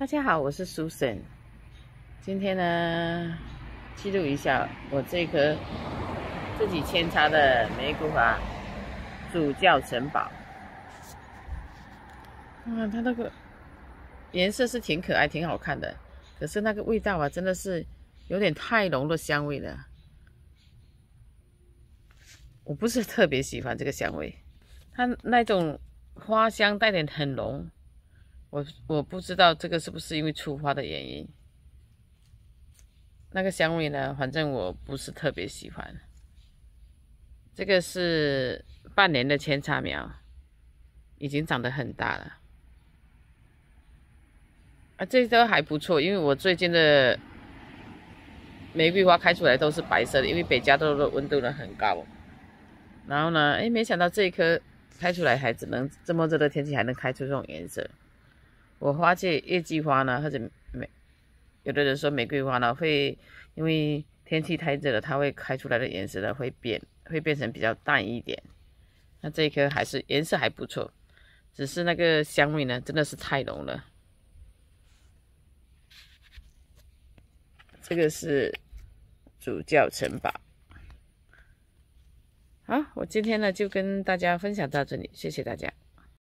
大家好，我是 Susan。今天呢，记录一下我这颗自己扦插的玫瑰花主教城堡。啊，它那个颜色是挺可爱、挺好看的，可是那个味道啊，真的是有点太浓的香味了。我不是特别喜欢这个香味，它那种花香带点很浓。我我不知道这个是不是因为出花的原因，那个香味呢？反正我不是特别喜欢。这个是半年的扦插苗，已经长得很大了。啊，这都还不错，因为我最近的玫瑰花开出来都是白色的，因为北加州的温度呢很高。然后呢，哎，没想到这一颗开出来还只能这么热的天气还能开出这种颜色。我花这月季花呢，或者玫，有的人说玫瑰花呢，会因为天气太热了，它会开出来的颜色呢会变，会变成比较淡一点。那这一颗还是颜色还不错，只是那个香味呢，真的是太浓了。这个是主教城堡。好，我今天呢就跟大家分享到这里，谢谢大家。